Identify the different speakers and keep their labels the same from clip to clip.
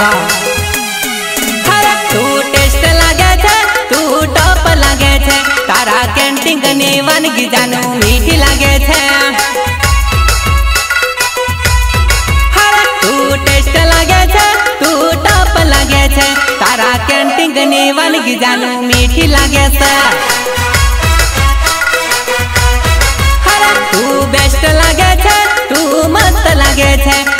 Speaker 1: छा तू टेस्ट लगे छे तू टॉप लगे छे तारा कैंटीन ने वानगी जानू मीठी लगे छे तू टेस्ट लगे छे तू टॉप लगे छे तारा कैंटीन ने वानगी जानू मीठी लगे छे तू बेस्ट लगे छे तू मस्त लगे छे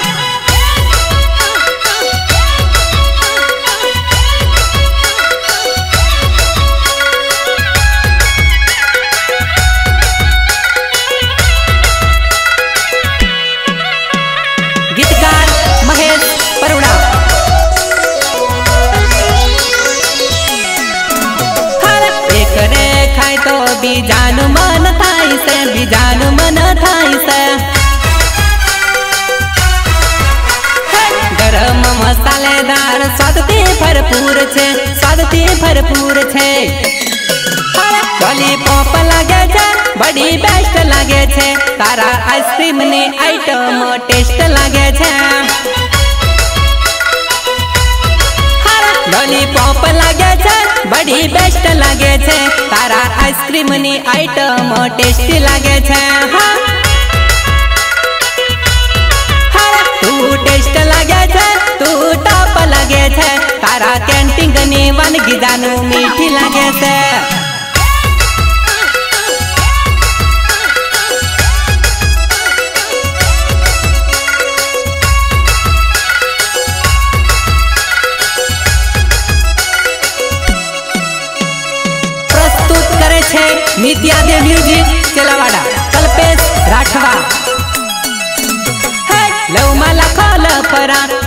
Speaker 1: છે સ્વાદથી ભરપૂર છે લોલીપોપ લાગે છે બડી બેસ્ટ લાગે છે તારા આઈસ્ક્રીમ ની આઈટમ ટેસ્ટ લાગે છે લોલીપોપ લાગે છે બડી બેસ્ટ લાગે છે તારા આઈસ્ક્રીમ ની આઈટમ ટેસ્ટી લાગે છે હા હા, તું ટેસ્ટ લાગે છે तू टॉप लगे छे। तारा कैंटिंग नीवन गिदानु मीठी लगे छे। Nityade music, Chalawada, Kalpesh Rathwa. Love मला खल परा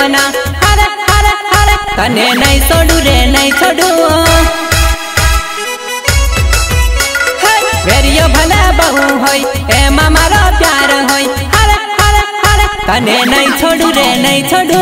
Speaker 1: सपना हर हर हर। तने नहीं छोड़ू रे, नहीं छोड़ू वेरियो भले बहु होई, ए मामारो प्यार होई। हर हर हर। तने नहीं छोड़ू रे, नहीं छोड़ू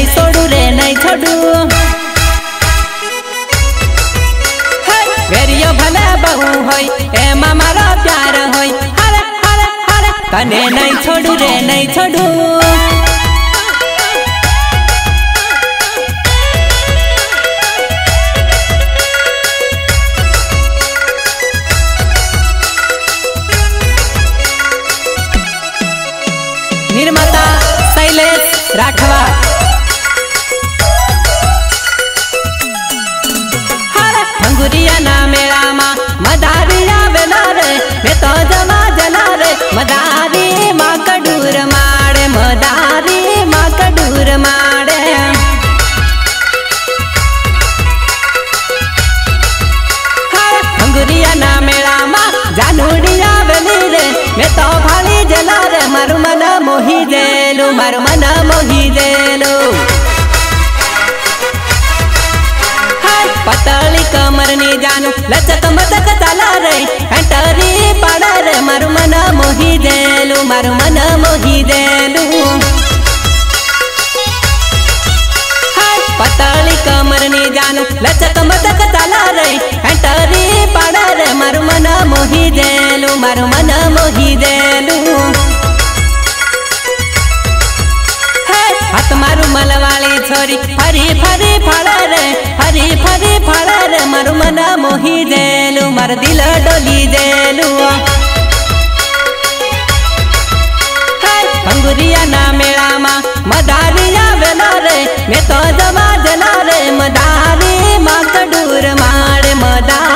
Speaker 1: નહીં છોડું રે બહુ હોય, એમાં મારો પ્યાર હોય. તને નહીં છોડું રે, નહીં છોડું. मोही देलो मार मना मोही देलो हाय, पतली कमर ने जानो लचक मदक चला रे हटरी पड़ा रे, मार मना मोही देलो मार मना मोही देलो हाय, पतली कमर ने जानो लचक मदक चला रे हटरी पड़ा रे, मार मना मोही देलो मार मना मोही देलो મારું મલવાળી છોરી ફરી ફરી ફળે રે ફરી ફરી ફળે રે મારું મન મોહી દેલું મારું દિલ ડોલી દેલું અંગુરિયાના મેળામાં મદારિયા વેલા રે મેં તો જવા જલા રે મદારી માં કડૂર માડે મદારી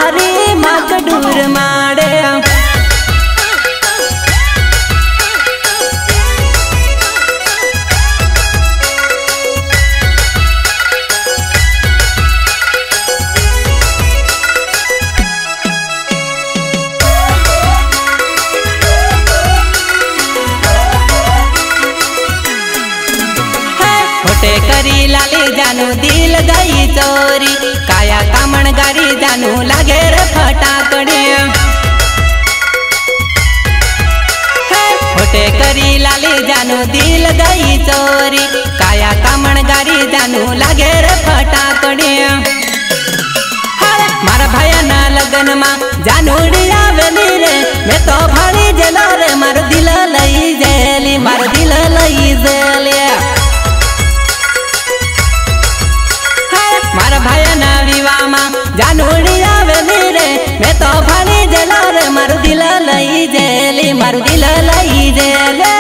Speaker 1: રે. મેં તો ભણી જેલો રે મારું દિલ લઈ જેલી મારું દિલ લઈ જેલે.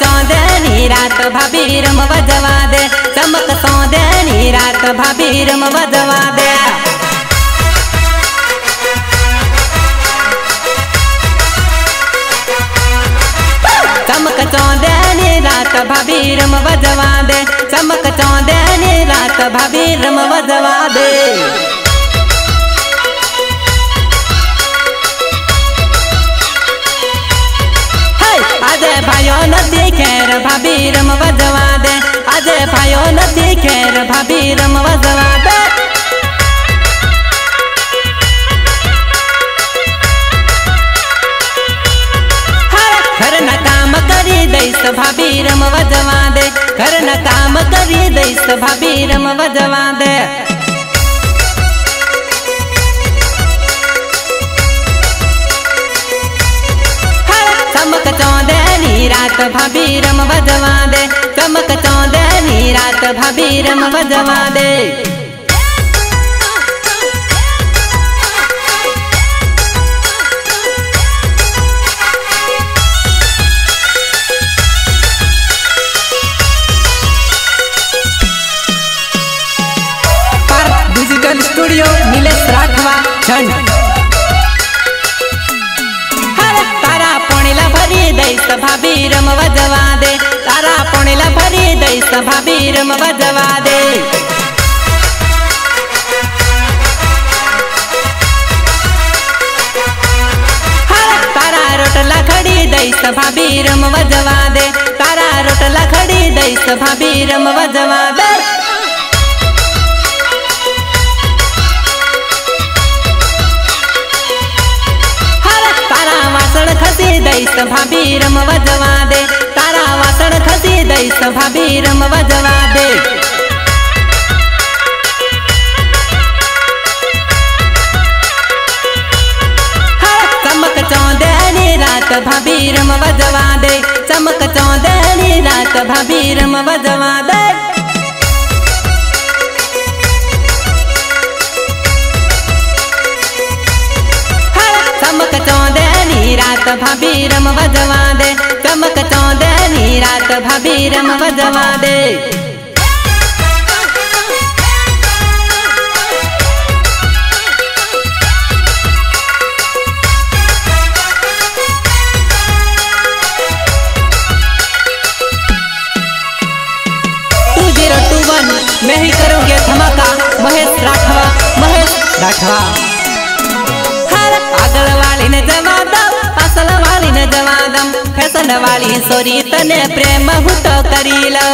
Speaker 1: रात भाभी रम बजवा दे, चमक सौंदे नी रात भाभी रम बजवा दे। चमक चौंदे नी रात भाभी रम बजवा दे, चमक चौंदे नी रात भाभी रम बजवा दे। अजय भायो नदी खैर भाभी रम वजवा दे। अजय भायो नदी खैर भाभी रम वजवा दे। घर न काम करी दैस भाभी रम वजवा दे। घर न काम करी दैस भाभी रम वजवा दे। ચમક ચોંદની રાત ભાભી રમવા જવા દે ચમક ચોંદની રાત ભાભી રમવા જવા દે ભાભી રમવા જવા દે. તારા પોણેલા ભરી દઈશ ભાભી રમ વધવા દે. તારા રોટલા ખડી દઈશ ભાભી રમ વધવા દે. તારા રોટલા ખડી દઈશ ભાભી રમ વધવા દે. વાસણ ખસી દઈશ ભાભી રમવા જવા દે તારા વાસણ ખસી દઈશ ભાભી રમવા જવા દે હારે ચમક ચોંદેની રાત ભાભી રમવા જવા દે ચમક ચોંદેની રાત ભાભી રમવા જવા દે ભાભી રમવા જવા દે ચમક ચોંદેની રાત ભાભી રમવા જવા દે टू जीरो टू वन मैं ही करूँगे धमाका महेश राठवा महेश राठवा हर આગળ વાળીને જવા દઉં પાછળ વાળીને જવા कैसन वाली सोरी तने प्रेम हुत करी लो।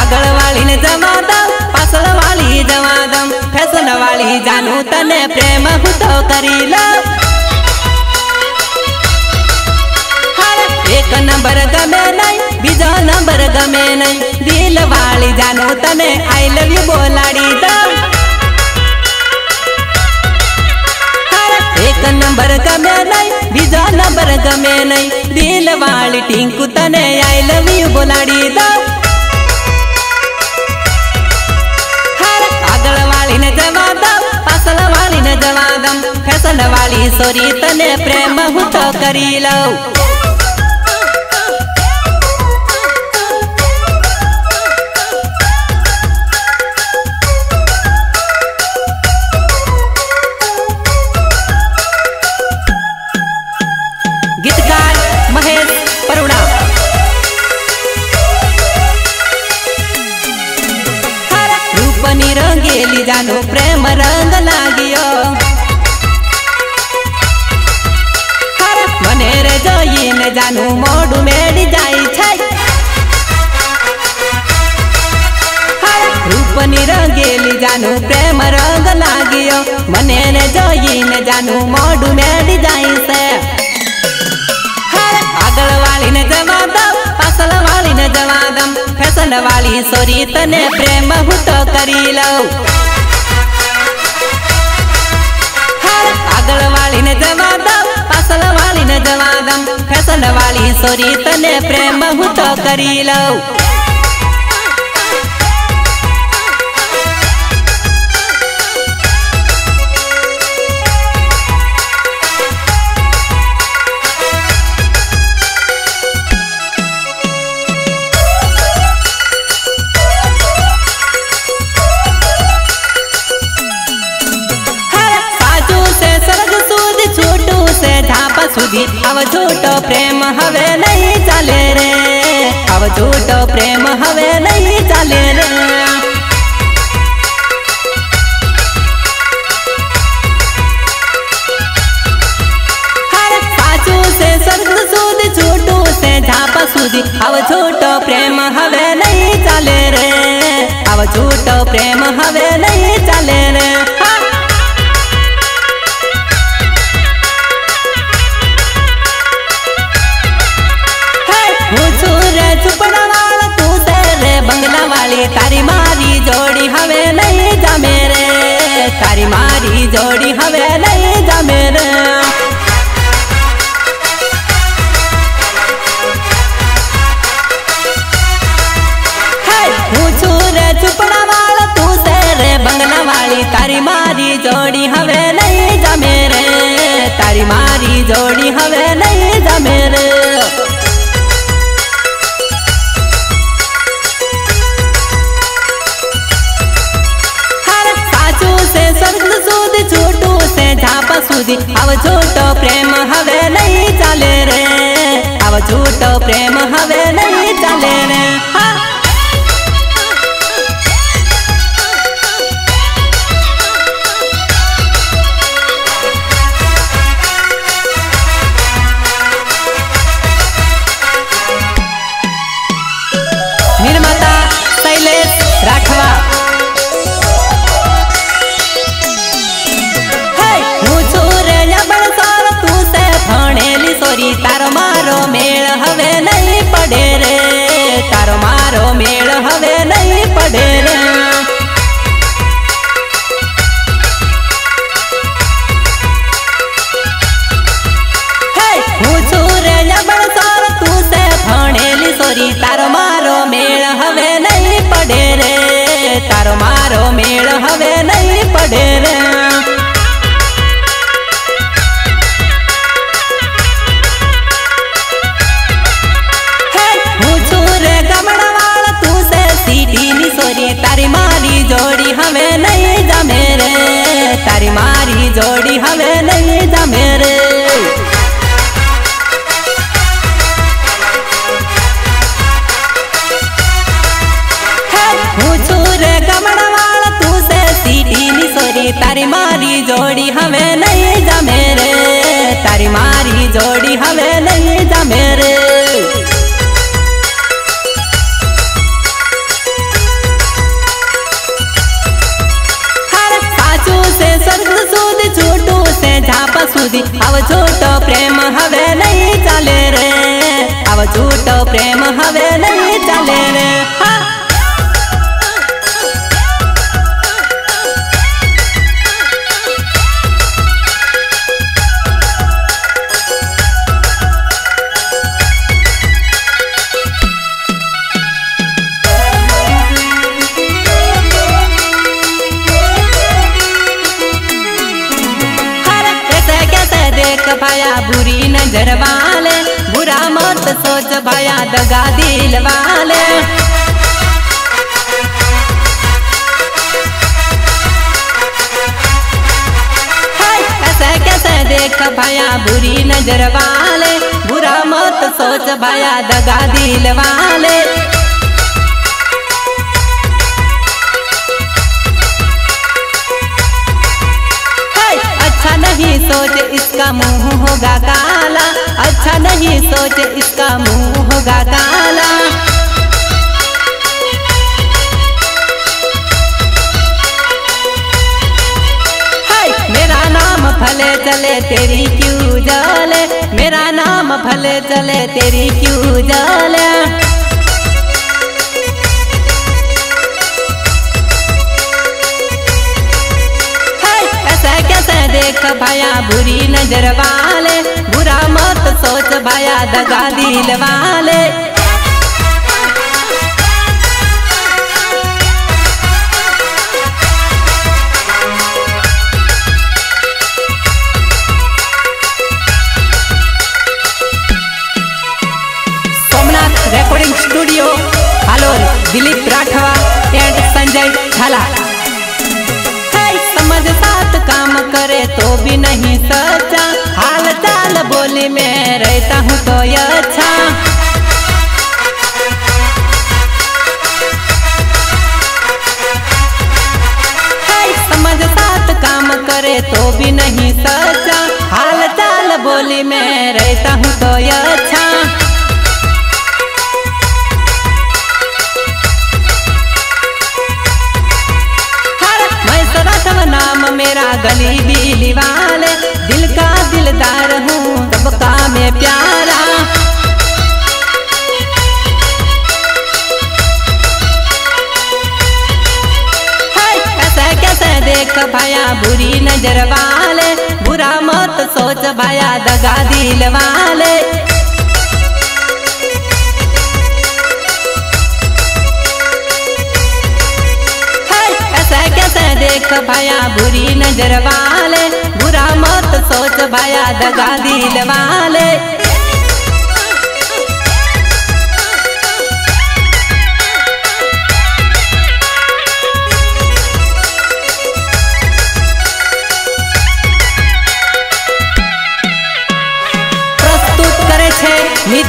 Speaker 1: अगल वाली ने जमा दम, पसल वाली जमा दम। फैसन वाली जानू तने प्रेम हुत करी लो। एक नंबर गमे नहीं बीजो नंबर गमे नहीं दिल वाली जानू तने आई लव यू बोलाड़ी दो। नंबर गमे नहीं बीजा नंबर गमे नहीं दिल वाली टिंकू तने आई लव यू बोलाड़ी दा हर अगल वाली ने जवाब दम असल वाली ने जवाब दम फ़ैशन वाली सोरी तने प्रेम हूँ तो करी लो किशोरी तने प्रेम हूँ तो करी लो मोटो प्रेम हवे नहीं नहीं हवे नहीं जमेर छोटू से अब छोटो प्रेम हवे नहीं चले रे अब छोटो प्रेम हवे नहीं આવ છૂટો પ્રેમ હવે નહીં ચાલે રે આવ છૂટો પ્રેમ હવે નહીં ચાલે રે तेरी क्यों जले मेरा नाम भले चले, तेरी क्यों जले देख भाया बुरी नज़र वाले? बुरा मत सोच भाया दगा दिल वाले दिलीप राठवा एंड संजय झाला। समझ साथ काम करे तो भी नहीं सचा भाया बुरी नज़र वाले, बुरा मत सोच भाया दगा दिल वाले। देख भाया बुरी नज़र वाले, बुरा मत सोच भाया दगा दिल वाले।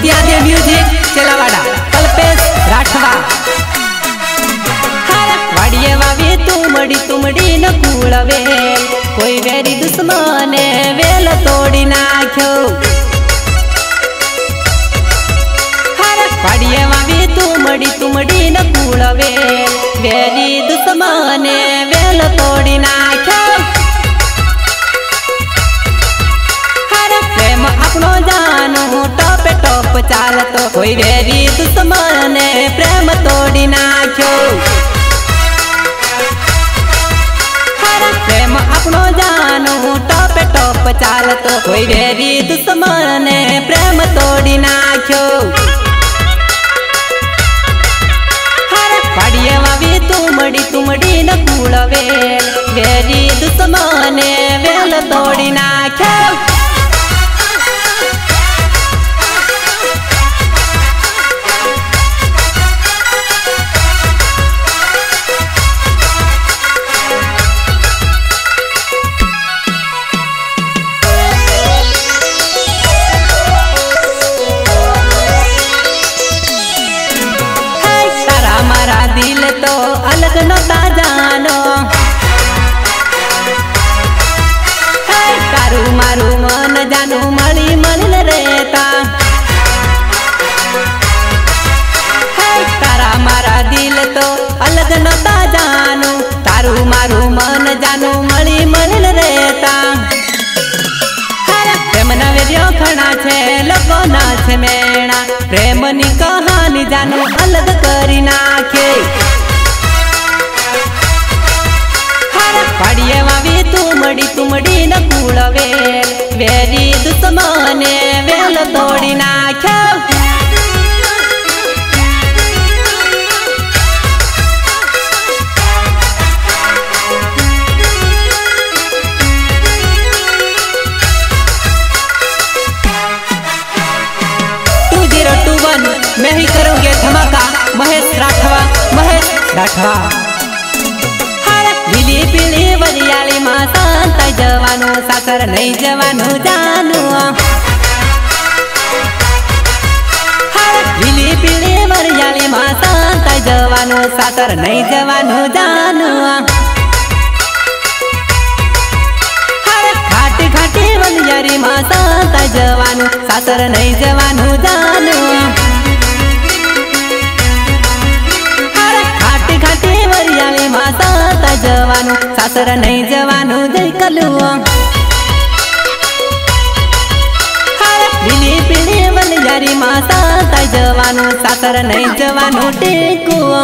Speaker 1: નિત્યાદે મ્યુઝિક ચેલાવાડા કલ્પેશ રાઠવા. વાડીએ વાવી તુમડી તુમડી ન કુળવે. કોઈ વેરી દુશ્મને વેલ તોડી નાખ્યો. વાડીએ વાવી તુમડી તુમડી પ્રેમ આપણો ટોપે ચાલતો કોઈ વેરી દુશ્મને પ્રેમ તોડી નાખ્યો. પ્રેમ આપણો જાનું, ટોપે ટોપ ચાલતો કોઈ વેરી દુશ્મને પ્રેમ તોડી નાખ્યો. પાડીએ વાવી તુમડી તુમડી ન કુળવે વેરી દુશ્મને વેલ તોડી નાખ્યો. तोड़ी तुमड़ी न कूड़वे वेरी दुश्मने वेल तोड़ी ना मैं ही करूँगे धमाका महेश राठवा महेश राठवा हर पीली पीली बरियाली શાંત જવાનું, સાસર લઈ જવાનું જાનું લીલી પીળી વરિયાળી માં શાંત જવાનું, સાસર નહીં જવાનું જાનું ખાટી ખાટી વલિયારી માં શાંત જવાનું, સાસર નહીં જવાનું જાનું હરિયાળી માં સાતા જવાનું, સાસર નહીં જવાનું, જય કલુઓ. પીલી પીલી વલિયારી માં સાતા જવાનું, સાસર નહીં જવાનું, ટેકુઓ.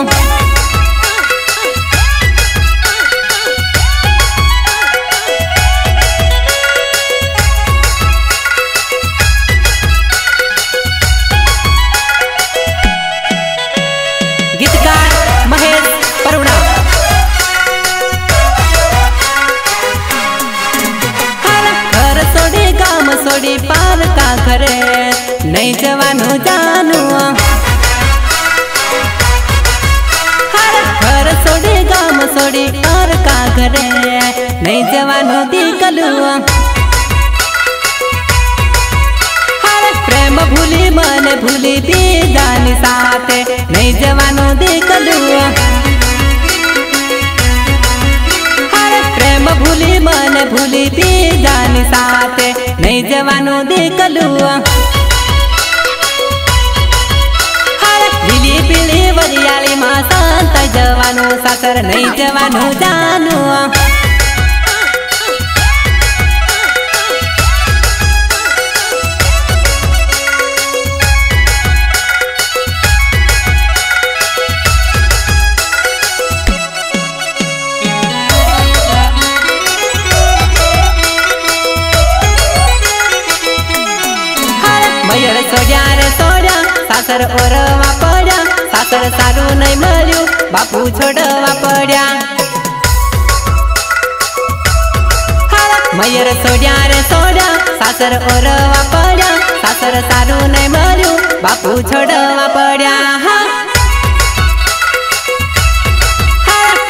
Speaker 1: જવાનું જાનું ઘર છોડી ગામ છોડી પારકા ઘરે નહીં જવાનું દીકલું પ્રેમ ભૂલી મને ભૂલી બીજાની સાથે નહીં જવાનું દીકલું પ્રેમ ભૂલી મને ભૂલી બીજાની સાથે નહીં જવાનું દીકલું વરિયાળી માં શાંત જવાનું સાસર નહીં જવાનું જાનું. છોડવા પડ્યા મયર સોડ્યા રે સોડ્યા સાસર ઓરવા પડ્યા સાસર સારું નહીં મળ્યું બાપુ છોડવા પડ્યા હા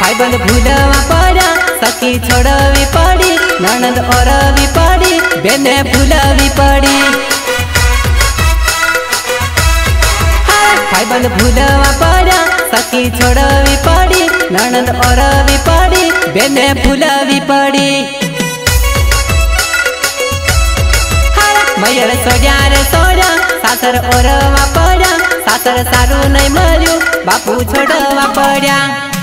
Speaker 1: ભાઈબંધ ભૂલવા પડ્યા સખી છોડવી પડી નણંદ ઓરવી પડી બેને ભૂલવી પડી ભાઈબંધ ભૂલવા પડ્યા સખી છોડાવી પડી, નણંદ ઓરાવી પડી, બેને ભૂલાવી પડી. મયર સોડ્યા રે સોડ્યા, સાસર ઓરવા પડ્યા, સાસર સારું નહીં મળ્યું, બાપુ છોડવા પડ્યા.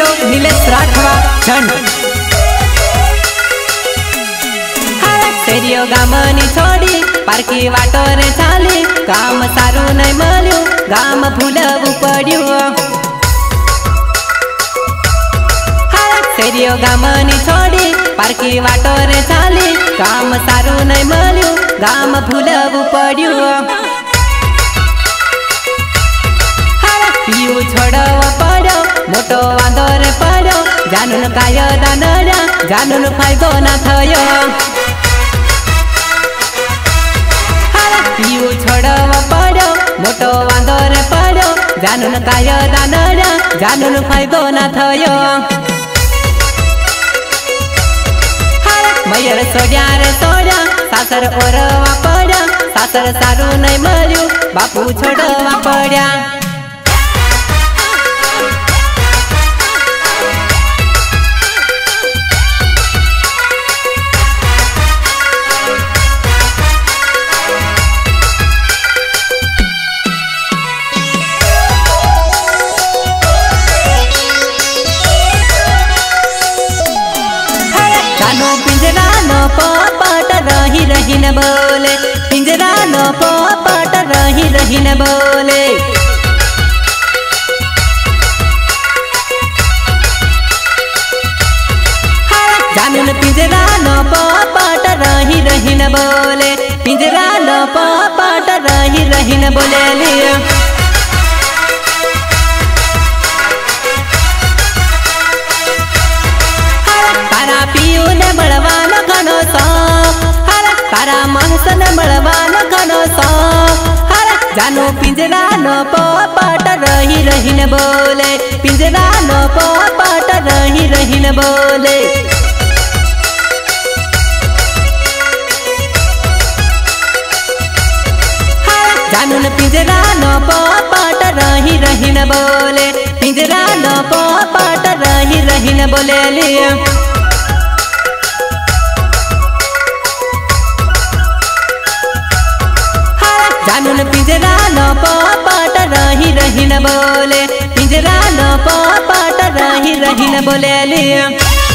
Speaker 1: ડિજિટલ સ્ટુડિયો નિલેશ રાઠવા ઝંડ શેરીઓ ગામની છોડી પારકી વાટો રે ચાલી કામ સારું નહીં મળ્યું ગામ ભૂલવું પડ્યું શેરીઓ ગામની છોડી પારકી વાટો રે ચાલી કામ સારું નહીં મળ્યું ગામ ભૂલવું પડ્યું પીવું છોડવો મોટો વાંધો રે પડ્યો. જાનુન કાયદા નડ્યા, જાનુન ફાયદો ના થયો. પીવું છોડવો પડ્યો. મોટો વાંધો રે પડ્યો. જાનુન કાયદા નડ્યા, જાનુન ફાયદો ના થયો. મયર સોડ્યા રે સોડ્યા. સાસર ઓરવા પડ્યા. સાસર સારું નહીં મળ્યું. બાપુ છોડવા પડ્યા. बोले पिंजरा न पोपट रही रही न बोले। जानू न पिंजरा न पोपट रही रही न बोले पिंजरा न रही रही न बोले लिया। जानो पिंजरा न पट रही रही बोले। पिंजरा न पट रही रही बोले। जानो पिंजरा न पट रही रही बोले। पिंजरा न पट रही रही बोले जानून पी पिंजरा न पाट रही रही न बोले पिंजरा न पाट रही रही न बोले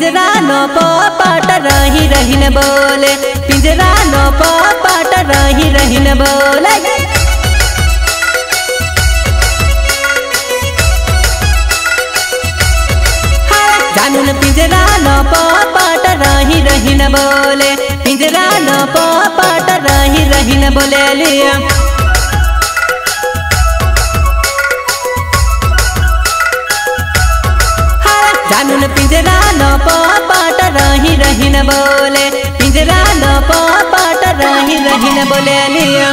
Speaker 1: पिंजरा नो पाट रही रहीन बोले। पिंजरा नो पाट रही रहीन बोले। जानून पिंजरा न पाट रही रहीन बोले। पिंजरा न पाट रही रहीन बोले लिया। अपन पिंजरा न पाट रही रही बोले। पिंजरा न पाट रही रही बोले लिया